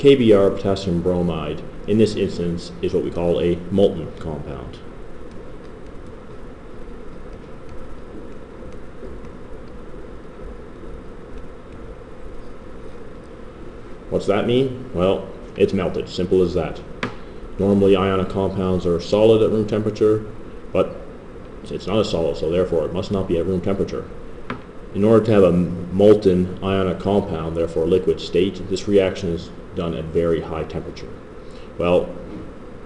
KBr potassium bromide, in this instance, is what we call a molten compound. What's that mean? Well, it's melted, simple as that. Normally ionic compounds are solid at room temperature, but it's not a solid, so therefore it must not be at room temperature. In order to have a molten ionic compound, therefore liquid state, this reaction is done at very high temperature. Well,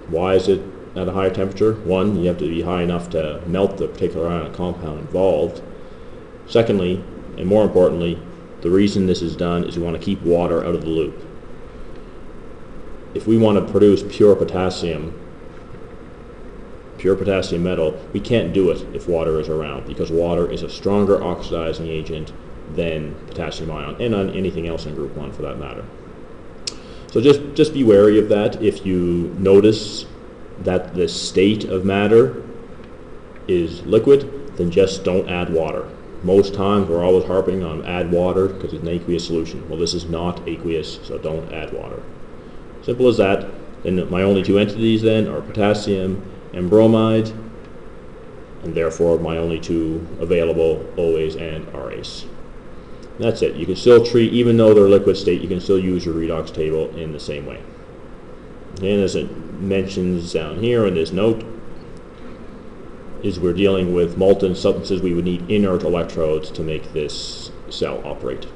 why is it at a higher temperature? One, you have to be high enough to melt the particular ionic compound involved. Secondly, and more importantly, the reason this is done is we want to keep water out of the loop. If we want to produce pure potassium, pure potassium metal, we can't do it if water is around because water is a stronger oxidizing agent than potassium ion and on anything else in group 1 for that matter. So just, just be wary of that. If you notice that the state of matter is liquid, then just don't add water. Most times we're always harping on add water because it's an aqueous solution. Well, this is not aqueous, so don't add water. Simple as that. And my only two entities then are potassium and bromide, and therefore my only two available OAs and RAs. That's it. You can still treat, even though they're liquid state, you can still use your redox table in the same way. And as it mentions down here in this note, is we're dealing with molten substances, we would need inert electrodes to make this cell operate.